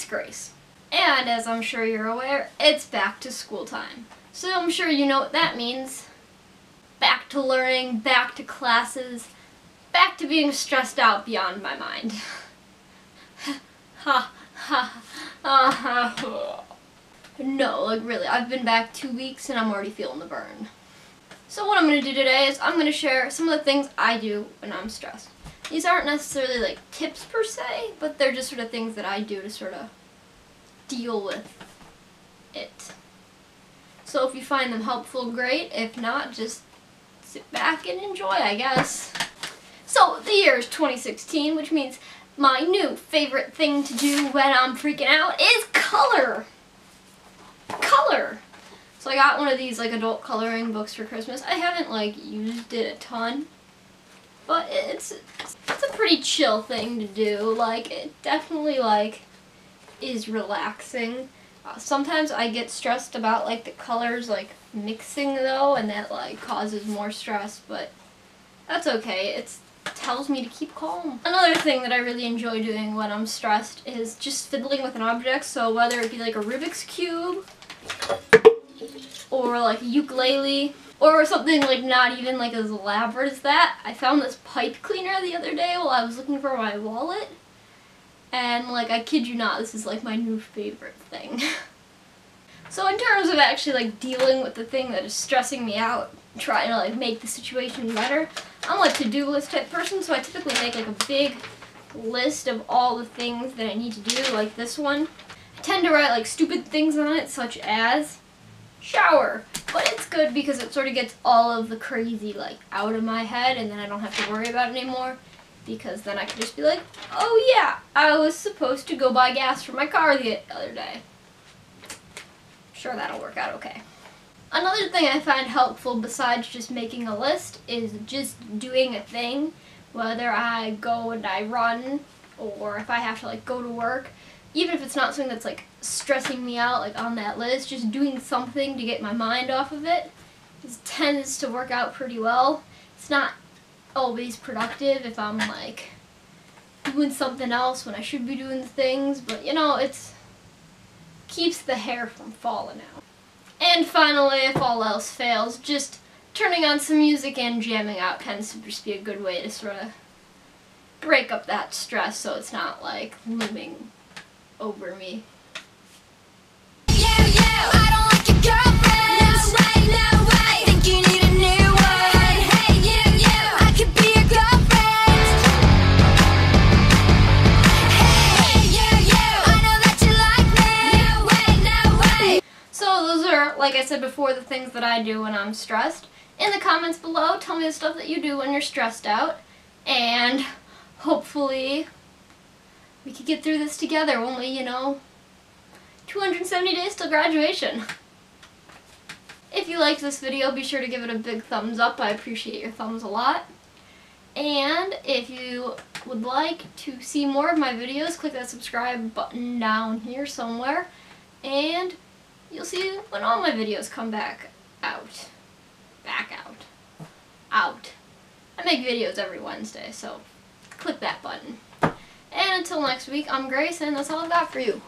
It's Grace. And as I'm sure you're aware, it's back to school time. So I'm sure you know what that means. Back to learning, back to classes, back to being stressed out beyond my mind. ha ha ha No, like really, I've been back two weeks and I'm already feeling the burn. So what I'm going to do today is I'm going to share some of the things I do when I'm stressed. These aren't necessarily like tips per se, but they're just sort of things that I do to sort of deal with it. So if you find them helpful, great. If not, just sit back and enjoy, I guess. So the year is 2016, which means my new favorite thing to do when I'm freaking out is color. Color. So I got one of these like adult coloring books for Christmas. I haven't like used it a ton, it's it's a pretty chill thing to do. Like it definitely like is relaxing. Uh, sometimes I get stressed about like the colors like mixing though and that like causes more stress but that's okay. It tells me to keep calm. Another thing that I really enjoy doing when I'm stressed is just fiddling with an object so whether it be like a Rubik's Cube or like a ukulele or something like not even like as elaborate as that. I found this pipe cleaner the other day while I was looking for my wallet and like, I kid you not, this is like my new favorite thing. so in terms of actually like dealing with the thing that is stressing me out, trying to like make the situation better, I'm like to-do list type person, so I typically make like a big list of all the things that I need to do, like this one. I tend to write like stupid things on it, such as shower. But it's good because it sort of gets all of the crazy like out of my head and then I don't have to worry about it anymore because then I can just be like, oh yeah, I was supposed to go buy gas for my car the other day. Sure, that'll work out okay. Another thing I find helpful besides just making a list is just doing a thing, whether I go and I run or if I have to like go to work, even if it's not something that's like stressing me out like on that list, just doing something to get my mind off of it tends to work out pretty well. It's not always productive if I'm like doing something else when I should be doing things, but you know, it's keeps the hair from falling out. And finally, if all else fails, just turning on some music and jamming out to just be a good way to sort of break up that stress so it's not like looming over me. Yeah, yeah, like I said before, the things that I do when I'm stressed. In the comments below, tell me the stuff that you do when you're stressed out. And hopefully we could get through this together. Only, you know, 270 days till graduation. If you liked this video, be sure to give it a big thumbs up. I appreciate your thumbs a lot. And if you would like to see more of my videos, click that subscribe button down here somewhere. And you'll see when all my videos come back out. Back out. Out. I make videos every Wednesday, so click that button. And until next week, I'm Grace, and that's all I've got for you.